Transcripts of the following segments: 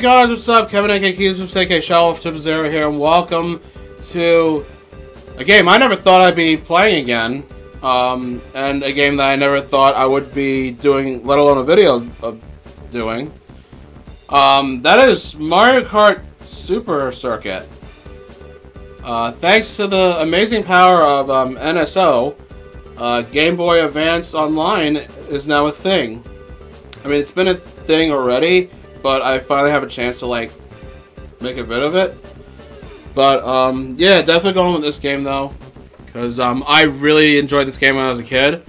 guys, what's up? Kevin AK Cubes from CK Shelf Triple Zero here, and welcome to a game I never thought I'd be playing again. Um, and a game that I never thought I would be doing, let alone a video of doing. Um, that is Mario Kart Super Circuit. Uh, thanks to the amazing power of um, NSO, uh, Game Boy Advance Online is now a thing. I mean, it's been a thing already, but I finally have a chance to, like, make a bit of it. But, um, yeah, definitely going with this game, though. Because, um, I really enjoyed this game when I was a kid.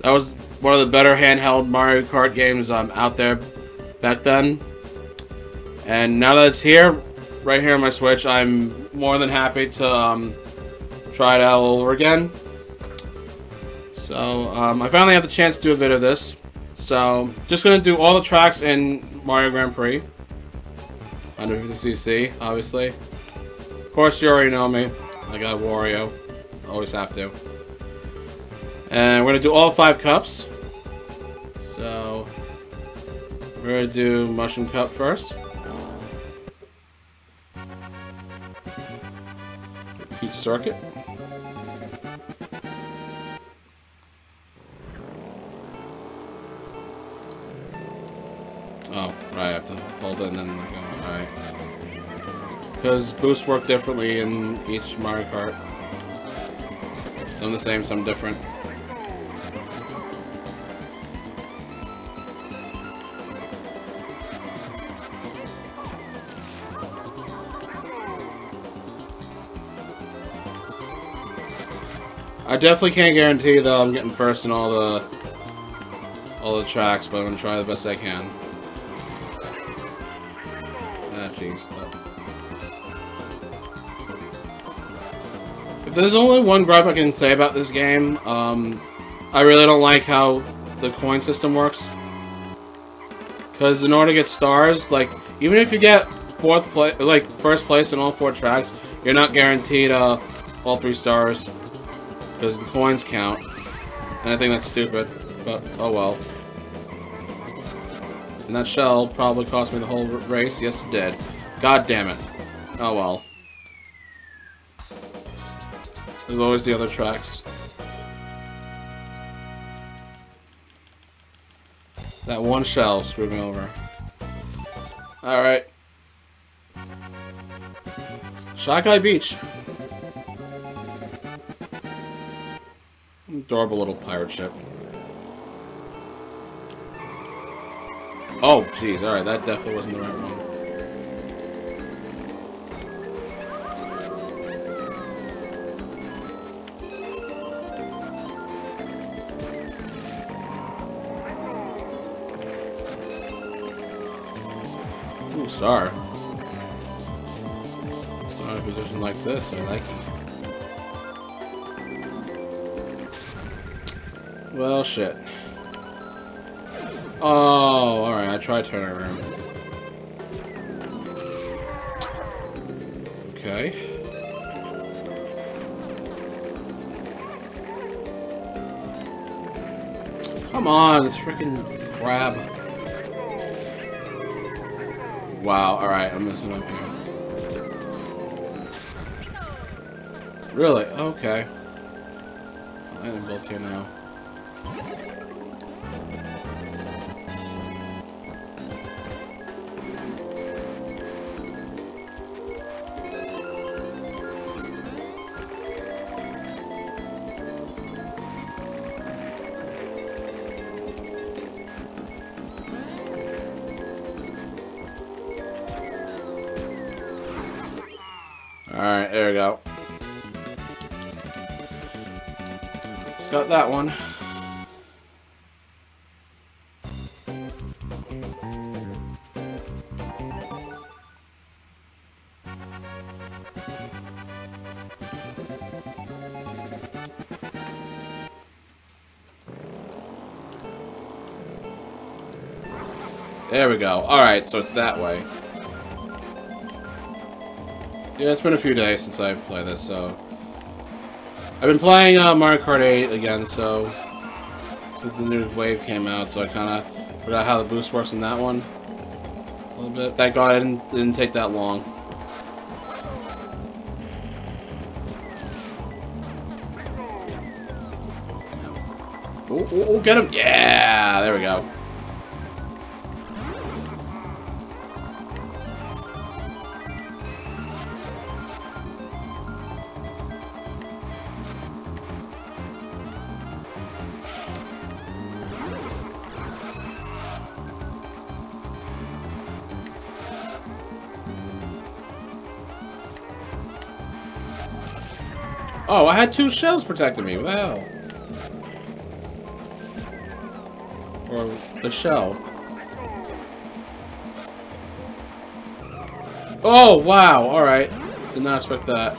That was one of the better handheld Mario Kart games um, out there back then. And now that it's here, right here on my Switch, I'm more than happy to, um, try it out all over again. So, um, I finally have the chance to do a bit of this. So, just gonna do all the tracks in Mario Grand Prix. Under 50cc, obviously. Of course, you already know me. I got Wario. Always have to. And we're gonna do all five cups. So, we're gonna do Mushroom Cup first. Peach Circuit. Because boosts work differently in each Mario Kart. Some the same, some different. I definitely can't guarantee though I'm getting first in all the all the tracks, but I'm gonna try the best I can. Ah, jeez. There's only one gripe I can say about this game, um, I really don't like how the coin system works. Because in order to get stars, like, even if you get fourth place, like, first place in all four tracks, you're not guaranteed, uh, all three stars. Because the coins count. And I think that's stupid, but oh well. And that shell probably cost me the whole race. Yes, it did. God damn it. Oh well. There's always the other tracks. That one shell screwed me over. Alright. Guy Beach. Adorable little pirate ship. Oh, jeez, alright, that definitely wasn't the right one. Star. Not a position like this, I like it. Well, shit. Oh, alright, I tried turning around. Okay. Come on, this freaking crab. Wow, alright, I'm messing up here. Really? Okay. I am both here now. Got that one. There we go. Alright, so it's that way. Yeah, it's been a few days since I've played this, so... I've been playing uh, Mario Kart 8 again, so... Since the new wave came out, so I kind of forgot how the boost works in that one. A little bit. Thank God it didn't, didn't take that long. Oh, oh, oh, get him! Yeah! There we go. Oh, I had two shells protecting me. What the hell? Or the shell. Oh, wow. Alright. Did not expect that.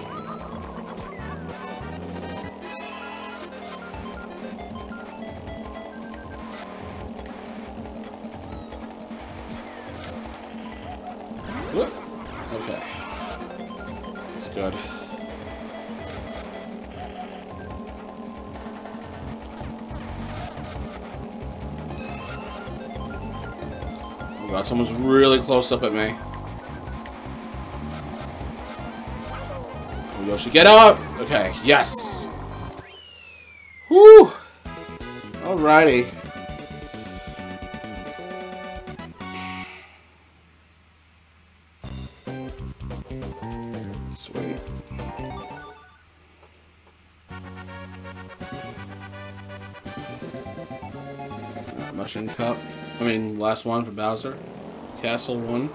Close up at me. Yoshi, get up! Okay, yes! Whew! Alrighty. Sweet. Mushroom Cup. I mean, last one for Bowser. Castle one.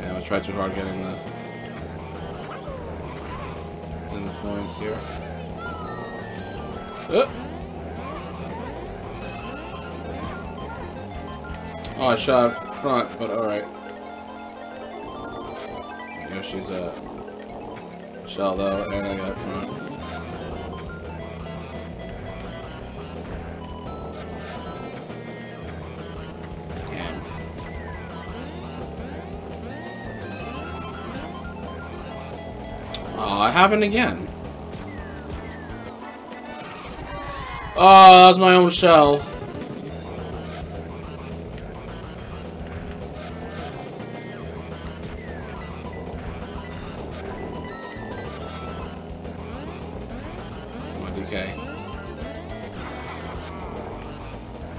Yeah, I tried too hard getting the in the points here. Uh. Oh, I shot up front, but alright. Yoshi's a shell though, and I got front. It happened again. Oh, that's my own shell.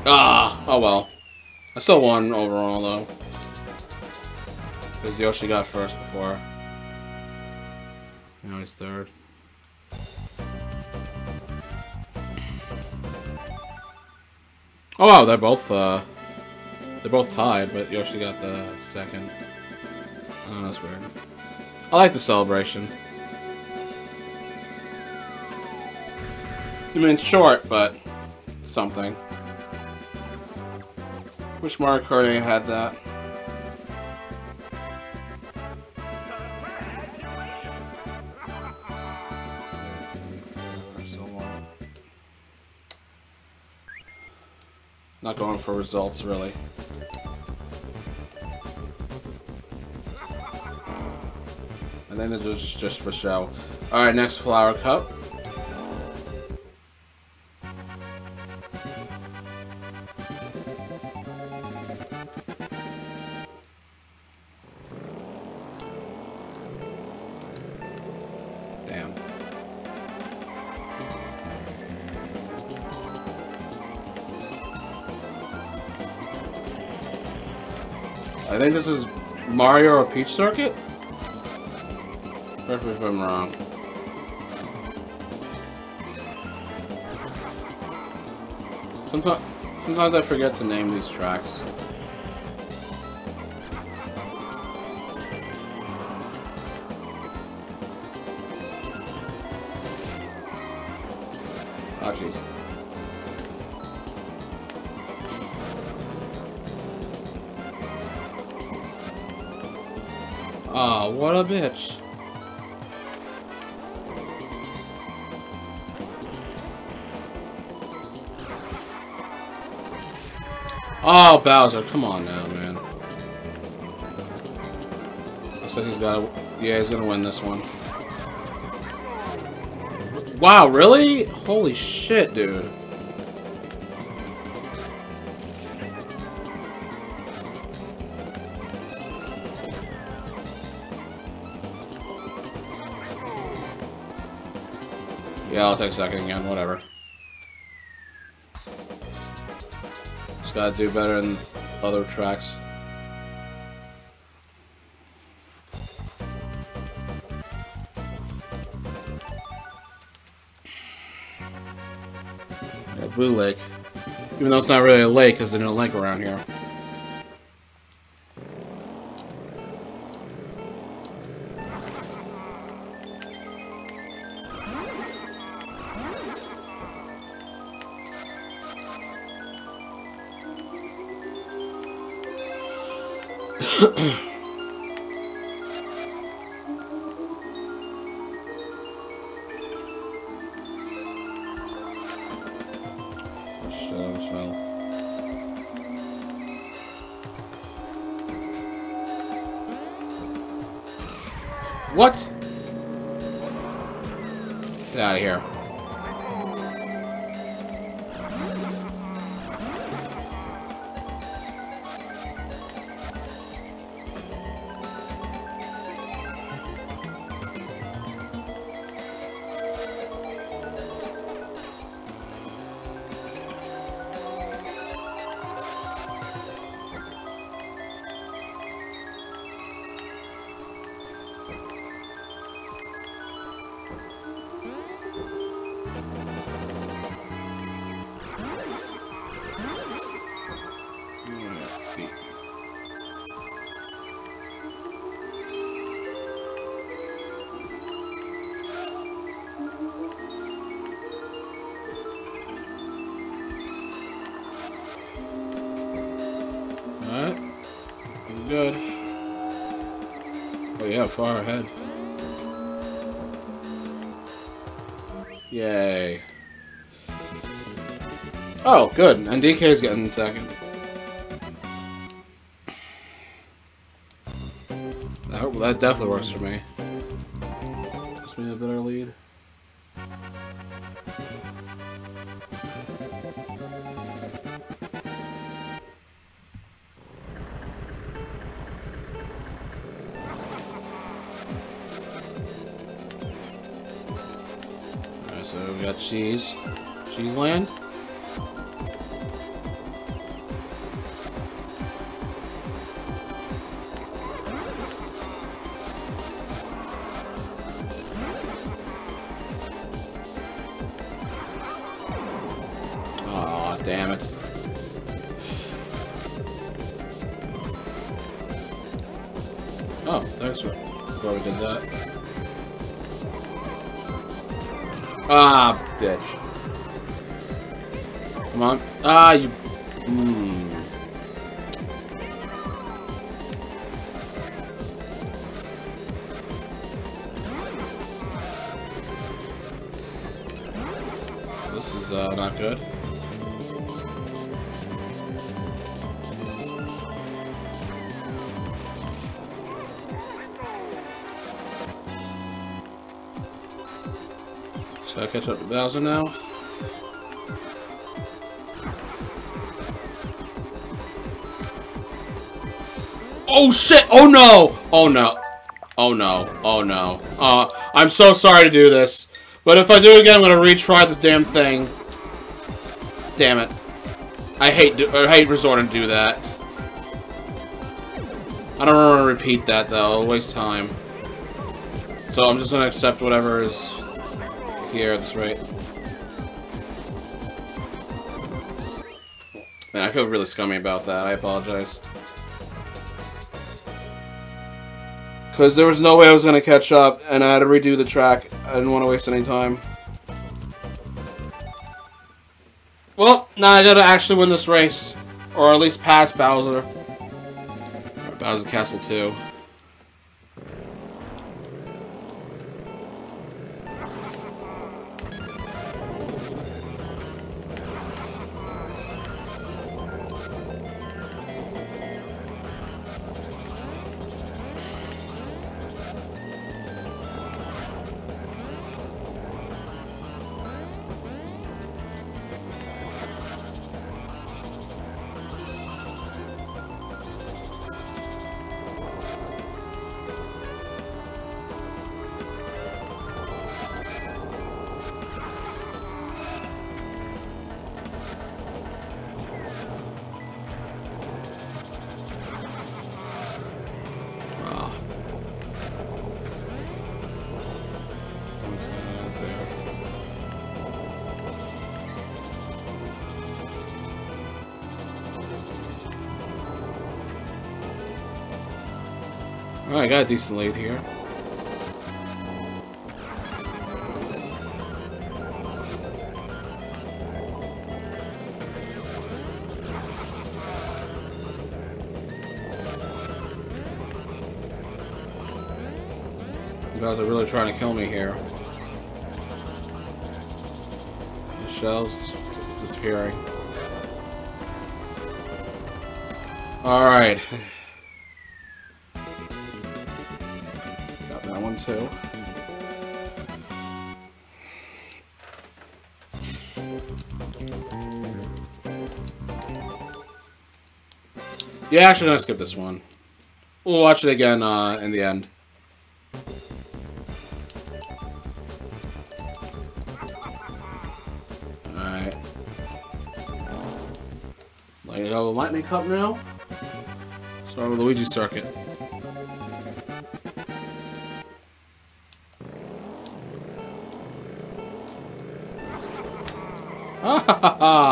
Ah, oh well. I still won overall though. Because Yoshi got first before. Third. Oh wow, they're both uh they're both tied, but Yoshi got the second. Oh, that's weird. I like the celebration. I mean, it's short, but something. Wish Mario Kart had that. For results, really. And then this is just for show. Alright, next Flower Cup. Think this is Mario or Peach Circuit? Correct me if I'm wrong. Sometimes, sometimes I forget to name these tracks. A bitch. Oh, Bowser, come on now, man. I said he's got. Yeah, he's gonna win this one. Wow, really? Holy shit, dude. Yeah, I'll take second again, whatever. Just gotta do better than other tracks. Yeah, Blue Lake. Even though it's not really a lake, because there's no lake around here. What? Get out of here. Good. And DK is getting second. That, that definitely works for me. Gives me a better lead. Alright, so we got cheese. Cheese land. Ah, you. Hmm. This is uh, not good. Just gotta catch up to Bowser now. Oh shit! Oh no! Oh no! Oh no! Oh no! Uh, I'm so sorry to do this, but if I do it again, I'm gonna retry the damn thing. Damn it! I hate do I hate resorting to do that. I don't want to repeat that though. It'll waste time. So I'm just gonna accept whatever is here at this rate. Man, I feel really scummy about that. I apologize. Because there was no way I was going to catch up, and I had to redo the track. I didn't want to waste any time. Well, now I gotta actually win this race. Or at least pass Bowser. Or Bowser Castle 2. I got a decent lead here. You guys are really trying to kill me here. The shells disappearing. Alright. Yeah, actually, no, skip this one. We'll watch it again uh, in the end. Alright. Light it up lightning cup now. Start with Luigi circuit. 哈哈。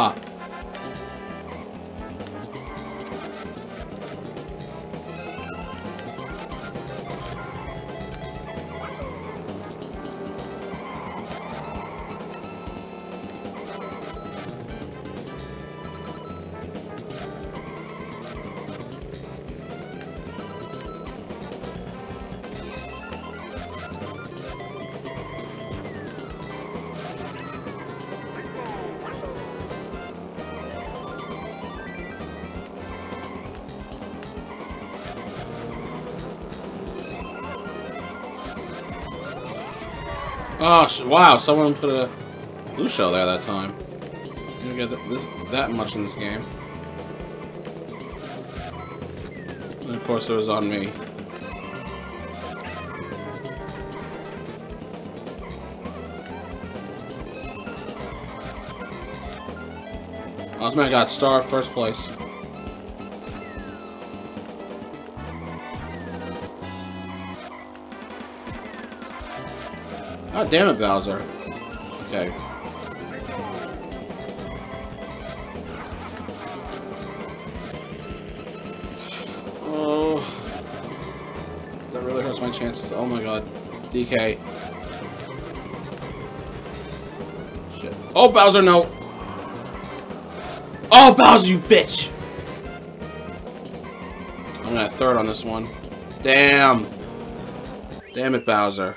Oh, wow, someone put a blue shell there that time. You don't get that, this, that much in this game. And of course it was on me. Osman got star first place. God oh, damn it, Bowser. Okay. Oh. That really hurts my chances. Oh my god. DK. Shit. Oh, Bowser, no! Oh, Bowser, you bitch! I'm gonna third on this one. Damn. Damn it, Bowser.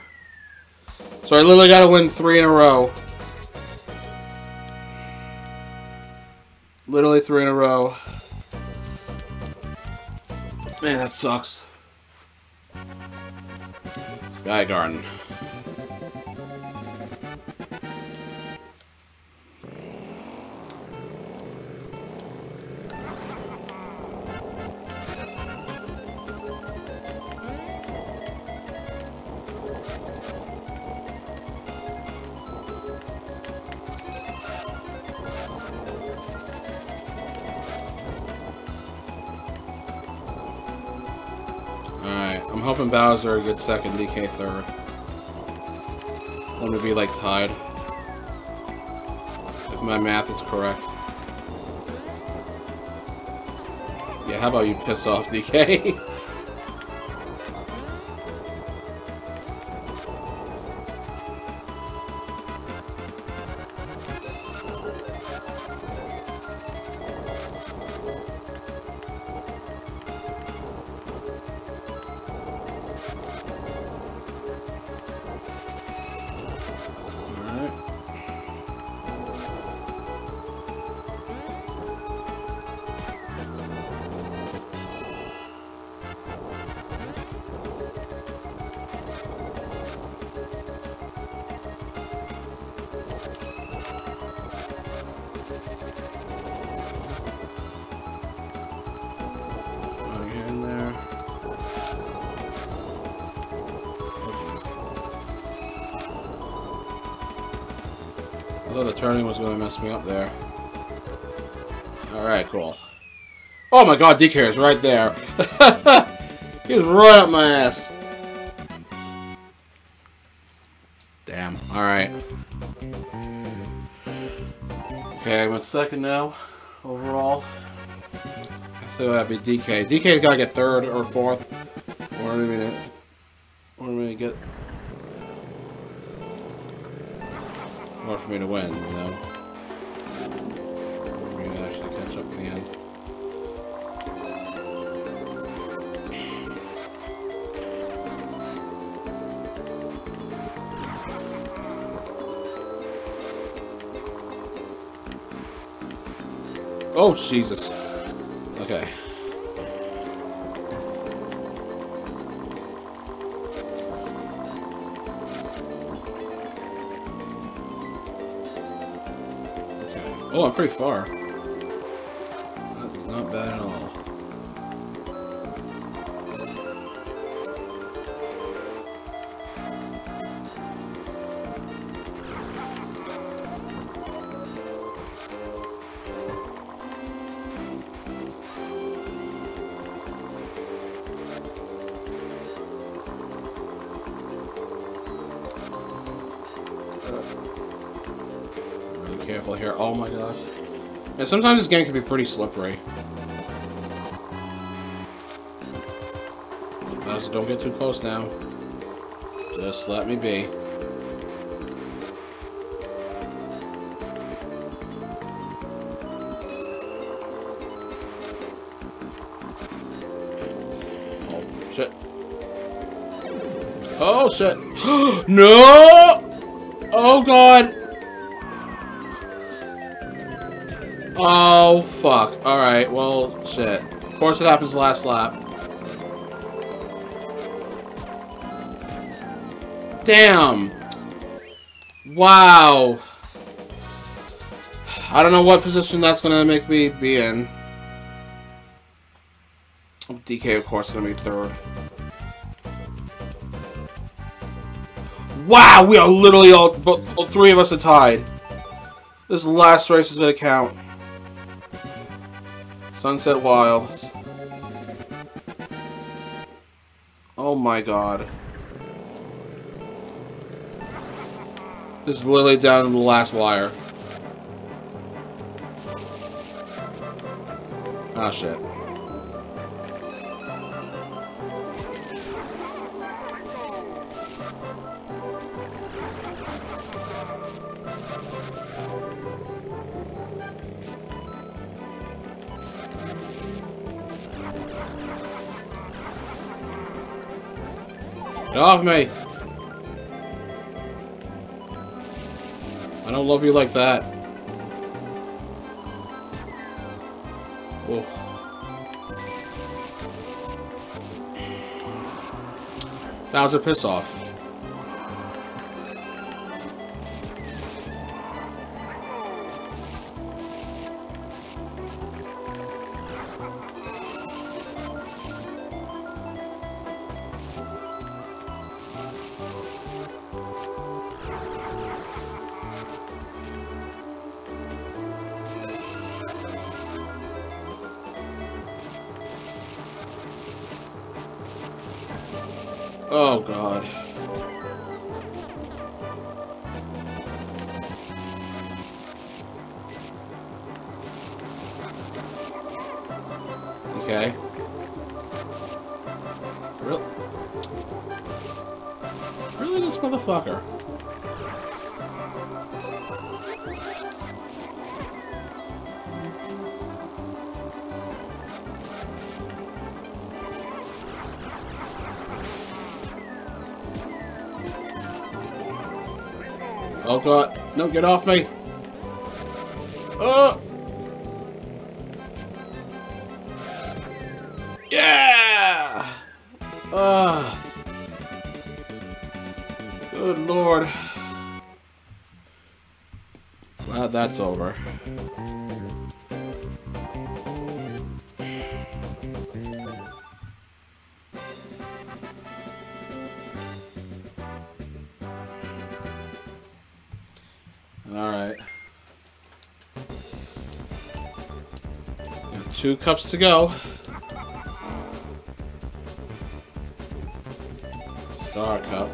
So I literally gotta win three in a row. Literally three in a row. Man, that sucks. Sky Garden. I'm good second, DK third. Want to be like tied. If my math is correct. Yeah, how about you piss off, DK? the turning was going to mess me up there. Alright, cool. Oh my god, DK is right there. he was right up my ass. Damn. Alright. Okay, I'm at second now, overall. Have to be DK. DK's got to get third or fourth, to win, you know? Me to actually catch up in the end. Oh, Jesus. Pretty far. That's not bad at all. And sometimes this game can be pretty slippery. Don't get too close now. Just let me be. Oh, shit. Oh, shit. no! Oh, God! Oh, fuck. Alright, well, shit. Of course it happens last lap. Damn! Wow! I don't know what position that's gonna make me be in. DK, of course, gonna be third. Wow! We are literally all, both, all three of us are tied. This last race is gonna count. Sunset Wilds. Oh my god. This is literally down in the last wire. Ah, oh, shit. Off me! I don't love you like that. That was a piss off. Okay. Really? Really, this motherfucker? Oh god. No, get off me. Two cups to go. Star cup.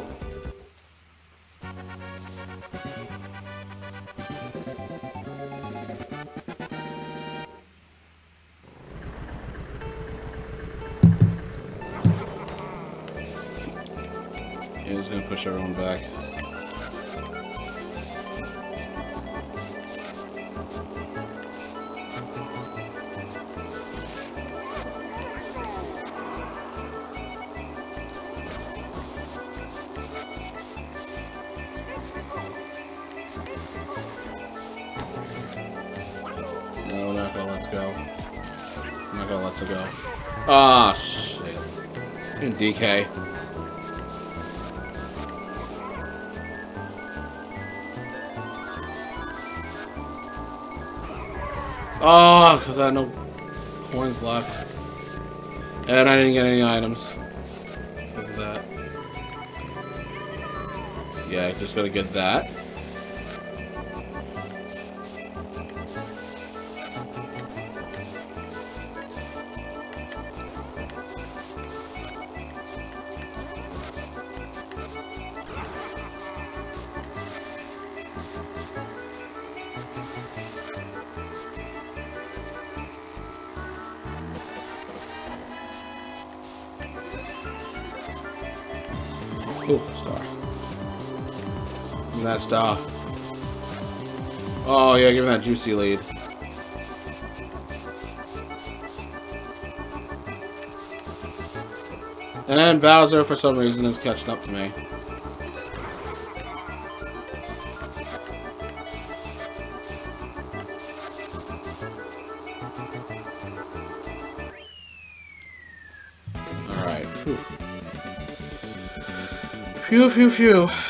Yeah, gonna push everyone back. DK. Oh, ah, because I had no coins left. And I didn't get any items. Because of that. Yeah, I just gotta get that. Juicy lead. And Bowser, for some reason, is catching up to me. Alright. Phew. Phew, phew,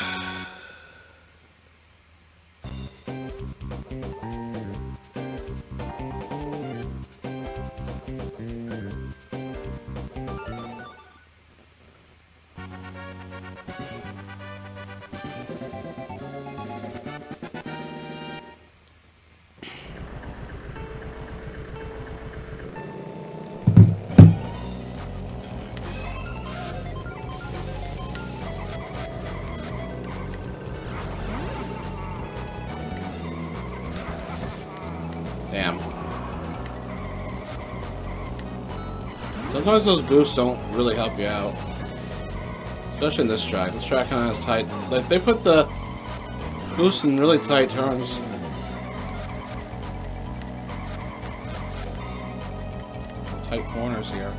Sometimes those boosts don't really help you out. Especially in this track. This track kind of has tight... Like, they put the boost in really tight turns. Tight corners here.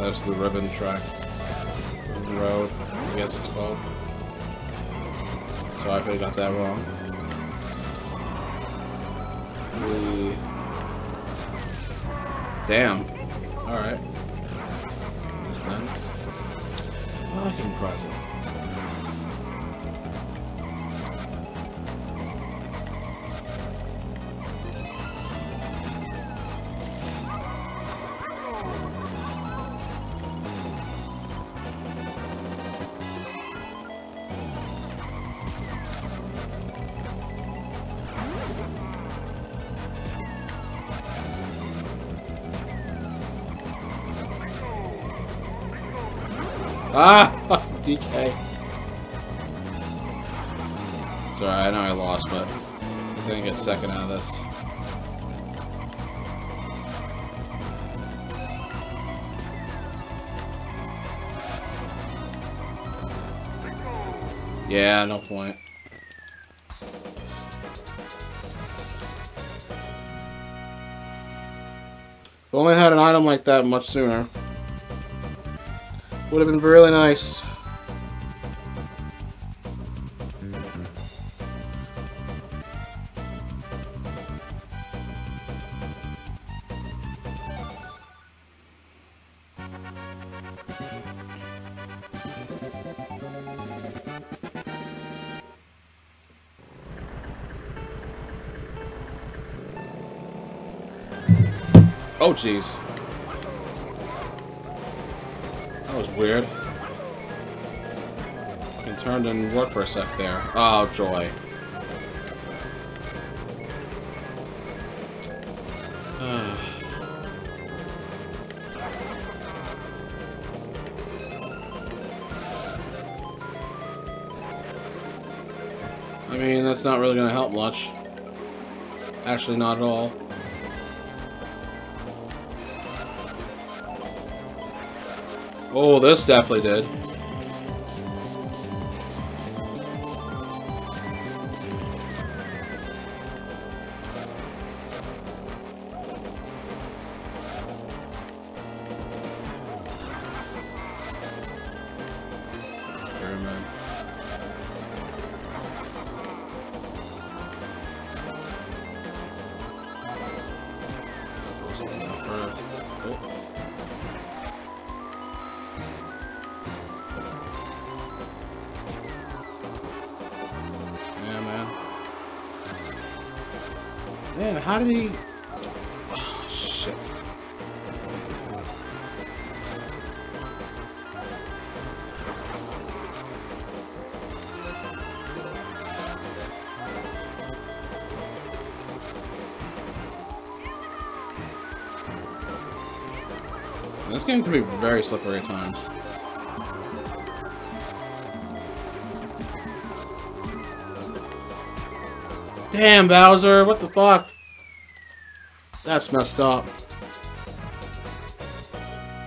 That's the ribbon track. Road, I guess it's called. So I could got that wrong. The... Damn. Alright. This then. Fucking present. DK. Sorry, I know I lost, but I'm gonna get second out of this. Yeah, no point. If only I had an item like that much sooner. Would have been really nice. Oh, jeez. That was weird. Fucking turned and worked for a sec there. Oh, joy. Not really going to help much. Actually, not at all. Oh, this definitely did. Shit. This game can be very slippery at times. Damn, Bowser, what the fuck? That's messed up.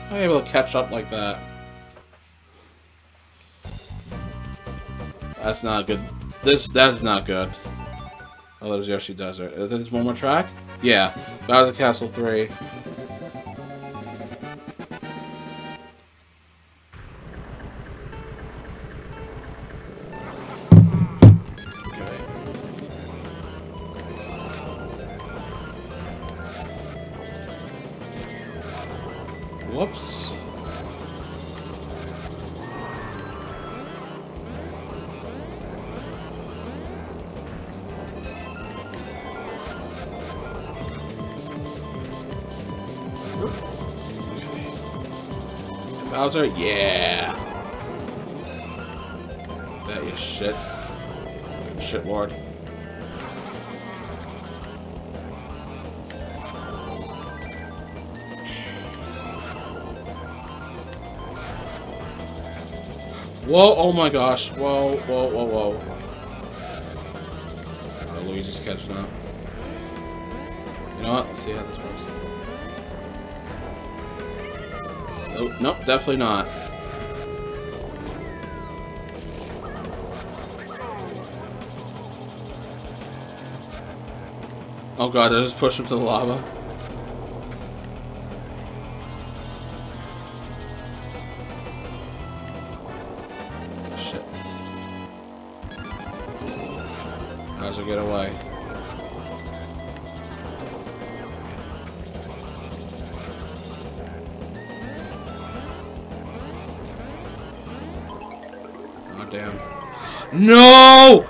How you able to catch up like that? That's not good. This, that's not good. Oh, there's Yoshi Desert. Is this one more track? Yeah. Bowser Castle 3. Bowser, yeah. That you shit. Shit lord. Whoa, oh my gosh. Whoa, whoa, whoa, whoa. Oh, Luigi's catching up. You know what? Let's see how this works. Nope, nope, definitely not. Oh god, I just pushed him to the lava. No!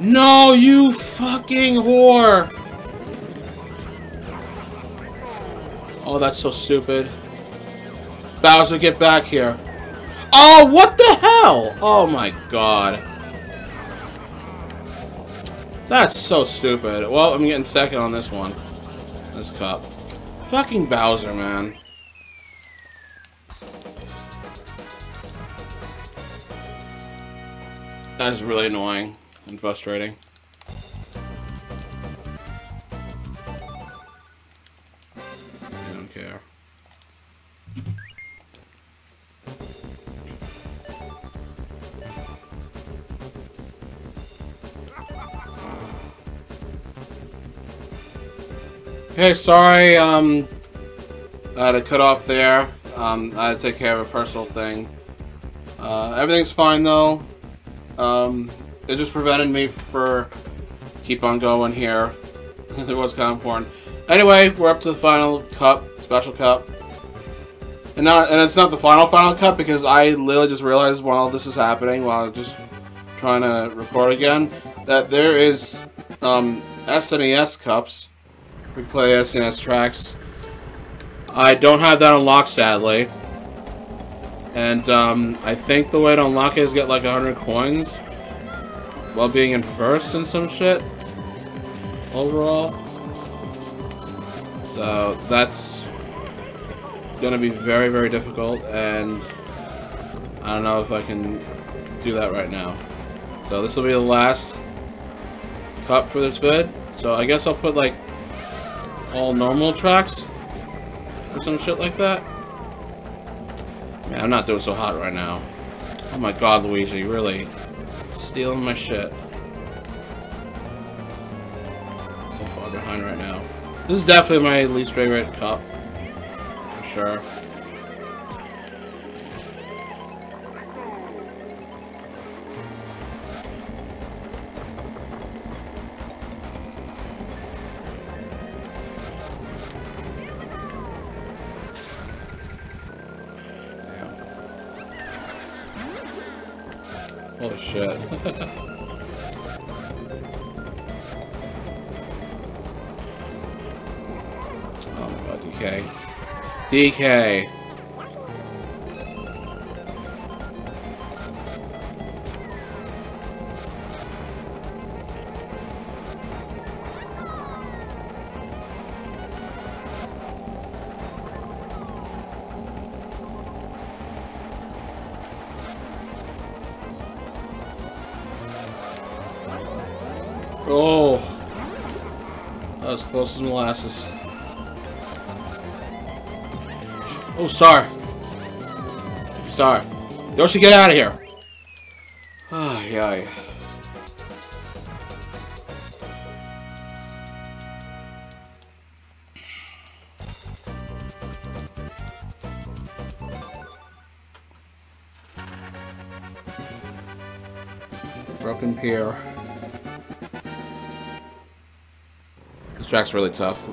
No, you fucking whore! Oh, that's so stupid. Bowser, get back here. Oh, what the hell? Oh my god. That's so stupid. Well, I'm getting second on this one. This cup. Fucking Bowser, man. That is really annoying and frustrating. I don't care. Hey, sorry, um, I had to cut off there. Um, I had to take care of a personal thing. Uh, everything's fine though. Um, it just prevented me for keep on going here. it was kind of important. Anyway, we're up to the final cup, special cup. And not, and it's not the final final cup because I literally just realized while this is happening, while just trying to record again, that there is um, SNES cups. We play SNES tracks. I don't have that unlocked, sadly. And um, I think the way to unlock it is get like 100 coins while being in first and some shit overall. So that's gonna be very, very difficult, and I don't know if I can do that right now. So this will be the last cup for this vid. So I guess I'll put like all normal tracks or some shit like that. Man, I'm not doing so hot right now. Oh my god, Luigi, really? Stealing my shit. So far behind right now. This is definitely my least favorite cup. For sure. Shit. oh my god, DK. DK! Close as molasses. Oh, Star. Star. Yoshi, get out of here. Ah, yeah. Broken pier. This track's really tough.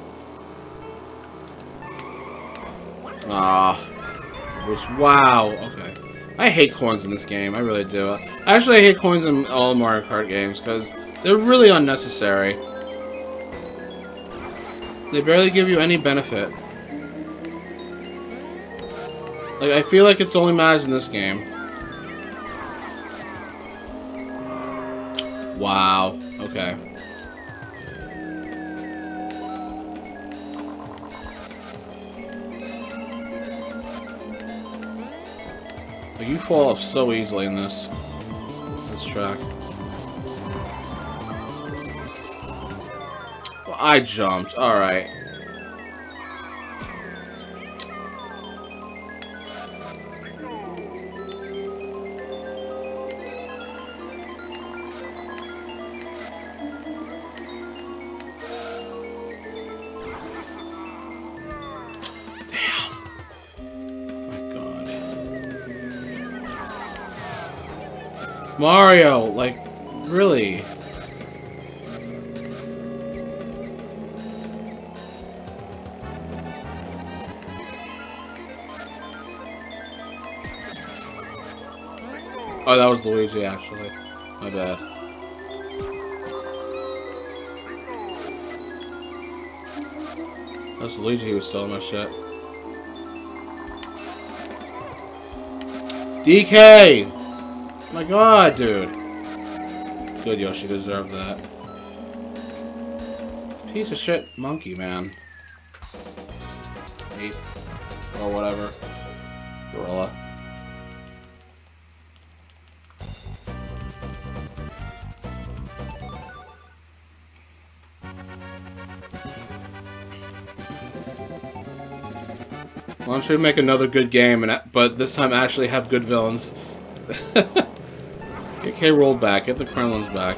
Ah. was wow. Okay. I hate coins in this game. I really do. Actually, I hate coins in all Mario Kart games because they're really unnecessary. They barely give you any benefit. Like, I feel like it's only matters in this game. Fall off so easily in this this track. I jumped. All Mario, like, really? Oh, that was Luigi, actually. My bad. That was Luigi who was stealing my shit. DK! My god, dude. Good, Yoshi deserved that. Piece of shit monkey, man. Ape. Or whatever. Gorilla. Why don't you make another good game, and but this time actually have good villains? K rolled back. Get the Kremlings back.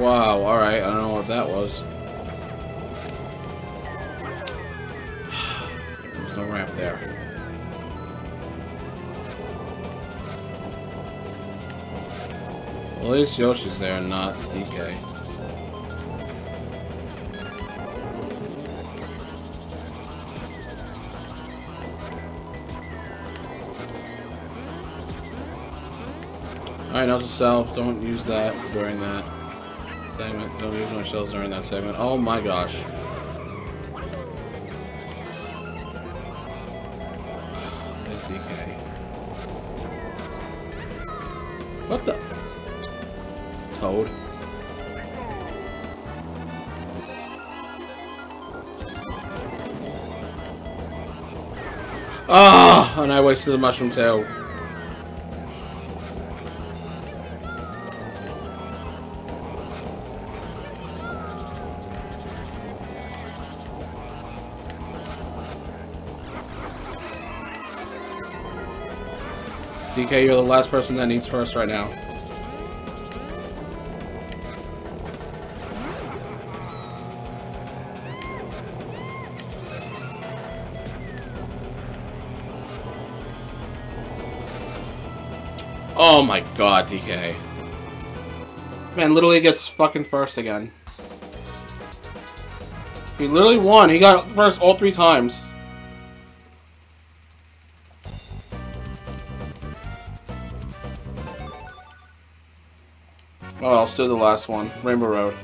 Wow, alright, I don't know what that was. There's no ramp there. At least Yoshi's there not DK. Alright, note to self, don't use that during that segment. Don't use my shells during that segment. Oh my gosh. What the? Toad. Ah, oh, and I wasted the mushroom tail. DK, you're the last person that needs first right now. Oh my god, DK. Man, literally gets fucking first again. He literally won. He got first all three times. Oh, the last one. Rainbow Road.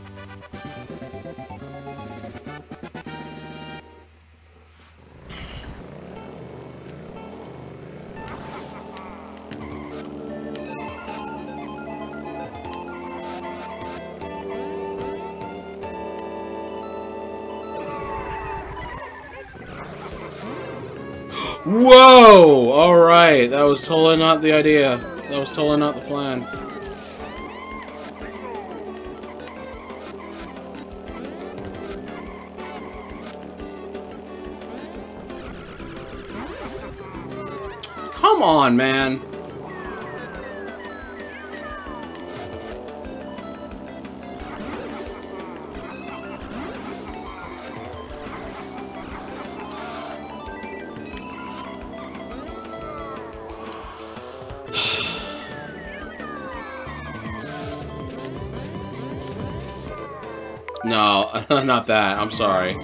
Whoa! Alright, that was totally not the idea. That was totally not the plan. Come on, man. No, not that. I'm sorry.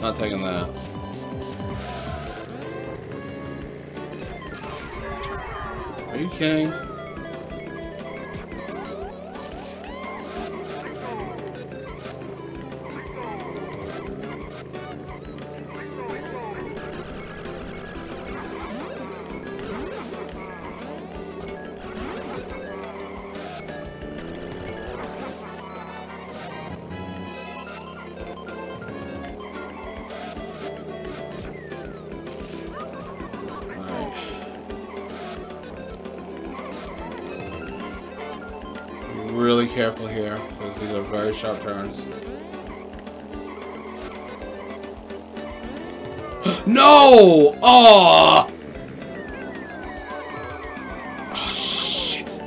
Not taking that. Are you kidding? Oh! Ah. Oh, shit.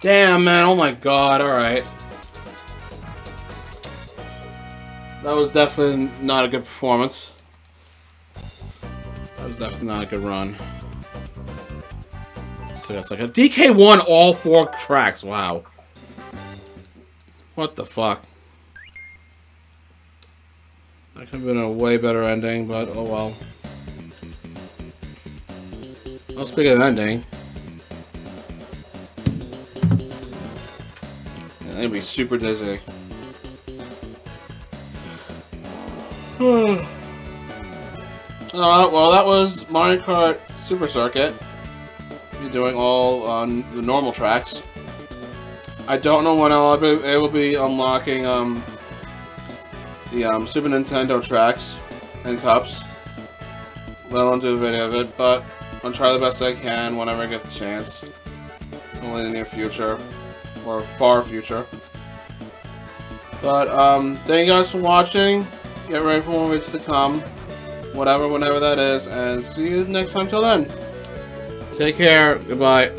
Damn, man. Oh my god. Alright. That was definitely not a good performance. That was definitely not a good run. So that's like a DK won all four tracks. Wow. What the fuck? That could have been a way better ending, but oh well. Well, speaking of ending, it'd be super dizzy. uh, well, that was Mario Kart Super Circuit. Doing all on the normal tracks. I don't know when I'll be able to be unlocking um, the um, Super Nintendo tracks and cups. Well, do a video of it, but I'll try the best I can whenever I get the chance. Only in the near future, or far future. But, um, thank you guys for watching get ready for more videos to come. Whatever, whenever that is. And see you next time till then. Take care. Goodbye.